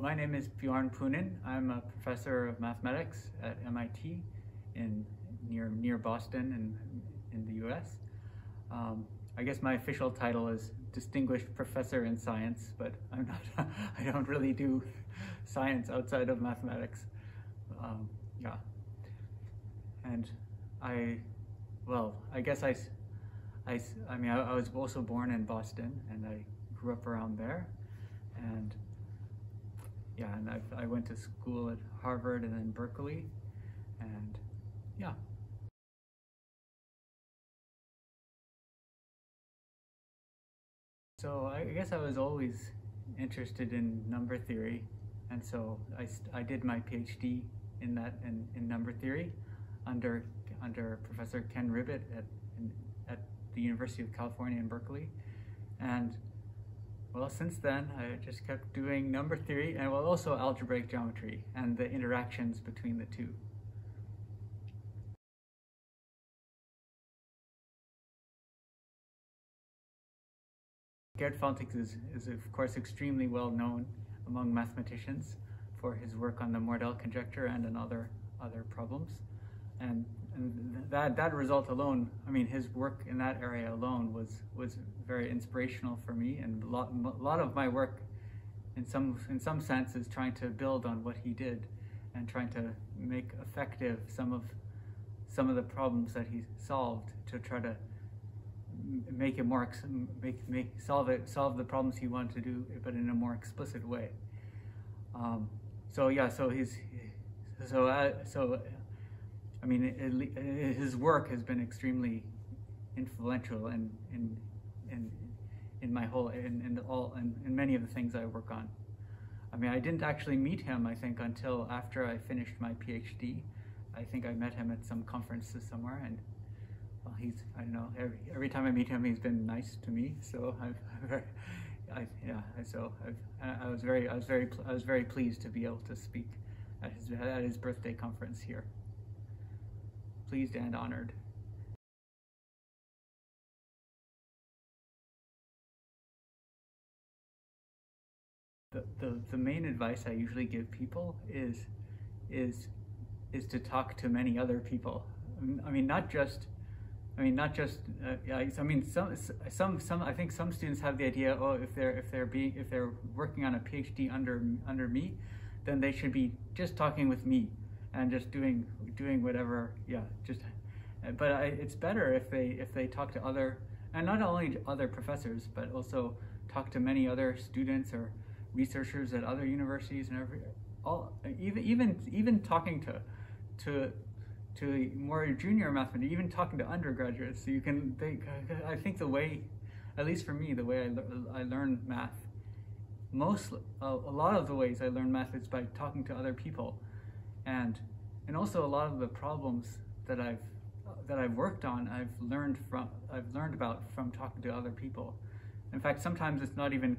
My name is Bjorn Poonen. I'm a professor of mathematics at MIT in near near Boston in, in the US. Um, I guess my official title is Distinguished Professor in Science, but I'm not, I don't really do science outside of mathematics. Um, yeah. And I, well, I guess I, I, I mean, I, I was also born in Boston and I grew up around there. And yeah, and I, I went to school at Harvard and then Berkeley, and yeah. So I guess I was always interested in number theory, and so I, I did my PhD in that in, in number theory under under Professor Ken Ribet at at the University of California in Berkeley, and well, since then, I just kept doing number theory and well, also algebraic geometry and the interactions between the two. Gerd Faltings is, is of course extremely well known among mathematicians for his work on the Mordell conjecture and on other, other problems. And and that that result alone, I mean, his work in that area alone was was very inspirational for me, and a lot a lot of my work, in some in some sense, is trying to build on what he did, and trying to make effective some of some of the problems that he solved to try to make it more make make solve it solve the problems he wanted to do, but in a more explicit way. Um, so yeah, so he's so uh, so I mean, it, it, uh, his work has been extremely influential in in in, in my whole in, in all in, in many of the things I work on. I mean, I didn't actually meet him, I think, until after I finished my PhD. I think I met him at some conferences somewhere, and well, he's I don't know. Every every time I meet him, he's been nice to me. So I've, I've I, yeah, so I've, I was very I was very I was very pleased to be able to speak at his at his birthday conference here pleased and honored. The, the, the main advice I usually give people is, is, is to talk to many other people. I mean, not just, I mean, not just. Uh, I mean, some, some, some. I think some students have the idea. Oh, if they're if they're being if they're working on a PhD under under me, then they should be just talking with me and just doing doing whatever. Yeah, just. But I, it's better if they if they talk to other and not only other professors, but also talk to many other students or researchers at other universities and every all even even even talking to to to more junior mathematicians, even talking to undergraduates. So you can think I think the way, at least for me, the way I, I learn math, most a, a lot of the ways I learn math is by talking to other people and and also a lot of the problems that I've that I've worked on, I've learned from I've learned about from talking to other people. In fact, sometimes it's not even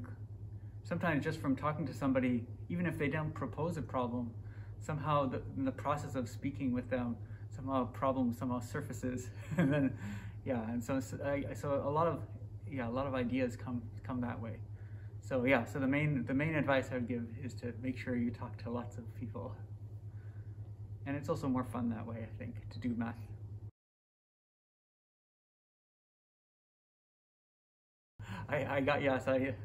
sometimes just from talking to somebody, even if they don't propose a problem, somehow the, in the process of speaking with them, somehow a problem somehow surfaces, and then yeah, and so I, so a lot of yeah a lot of ideas come come that way. So yeah, so the main the main advice I would give is to make sure you talk to lots of people. And it's also more fun that way, I think, to do math. I, I got, yes, I,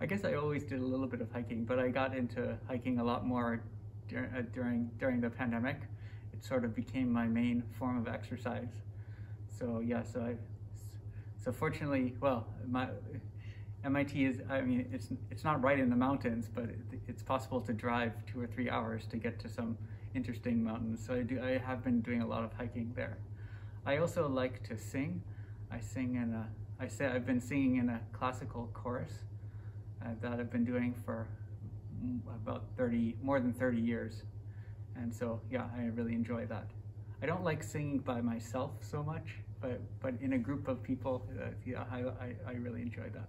I guess I always did a little bit of hiking, but I got into hiking a lot more dur uh, during, during the pandemic. It sort of became my main form of exercise. So yeah, so I, so fortunately, well, my, MIT is, I mean, it's, it's not right in the mountains, but it, it's possible to drive two or three hours to get to some interesting mountains. So I do. I have been doing a lot of hiking there. I also like to sing. I sing in a. I say I've been singing in a classical chorus uh, that I've been doing for about 30, more than 30 years. And so, yeah, I really enjoy that. I don't like singing by myself so much, but, but in a group of people, uh, yeah, I, I, I really enjoy that.